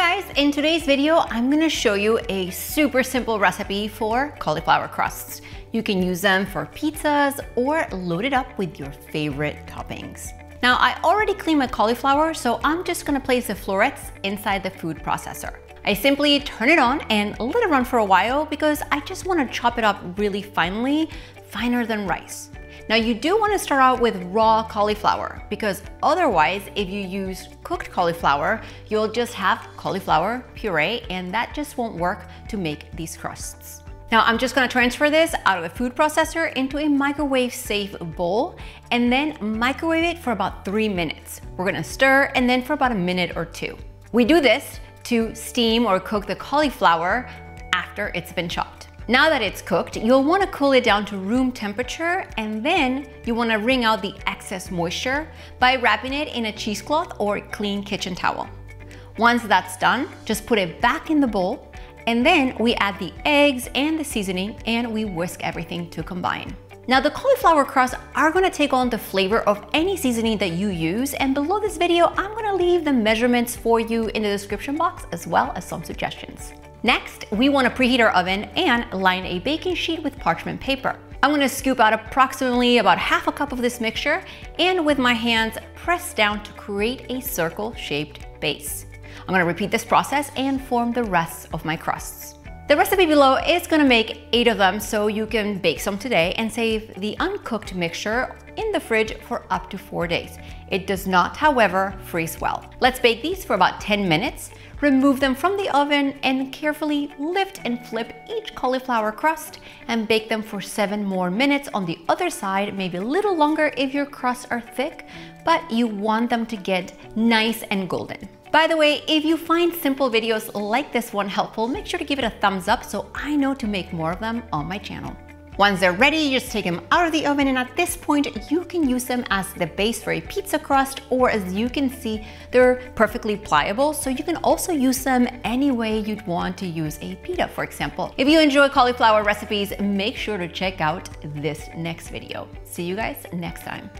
guys, in today's video, I'm gonna show you a super simple recipe for cauliflower crusts. You can use them for pizzas or load it up with your favorite toppings. Now, I already cleaned my cauliflower, so I'm just gonna place the florets inside the food processor. I simply turn it on and let it run for a while because I just wanna chop it up really finely, finer than rice. Now you do want to start out with raw cauliflower because otherwise if you use cooked cauliflower, you'll just have cauliflower puree and that just won't work to make these crusts. Now I'm just gonna transfer this out of the food processor into a microwave safe bowl and then microwave it for about three minutes. We're gonna stir and then for about a minute or two. We do this to steam or cook the cauliflower after it's been chopped. Now that it's cooked, you'll wanna cool it down to room temperature and then you wanna wring out the excess moisture by wrapping it in a cheesecloth or a clean kitchen towel. Once that's done, just put it back in the bowl and then we add the eggs and the seasoning and we whisk everything to combine. Now the cauliflower crusts are gonna take on the flavor of any seasoning that you use and below this video, I'm gonna leave the measurements for you in the description box as well as some suggestions. Next, we want to preheat our oven and line a baking sheet with parchment paper. I'm gonna scoop out approximately about half a cup of this mixture and with my hands press down to create a circle shaped base. I'm gonna repeat this process and form the rest of my crusts. The recipe below is gonna make eight of them so you can bake some today and save the uncooked mixture in the fridge for up to four days. It does not, however, freeze well. Let's bake these for about 10 minutes remove them from the oven and carefully lift and flip each cauliflower crust and bake them for seven more minutes on the other side, maybe a little longer if your crusts are thick, but you want them to get nice and golden. By the way, if you find simple videos like this one helpful, make sure to give it a thumbs up so I know to make more of them on my channel. Once they're ready, you just take them out of the oven and at this point, you can use them as the base for a pizza crust or as you can see, they're perfectly pliable. So you can also use them any way you'd want to use a pita, for example. If you enjoy cauliflower recipes, make sure to check out this next video. See you guys next time.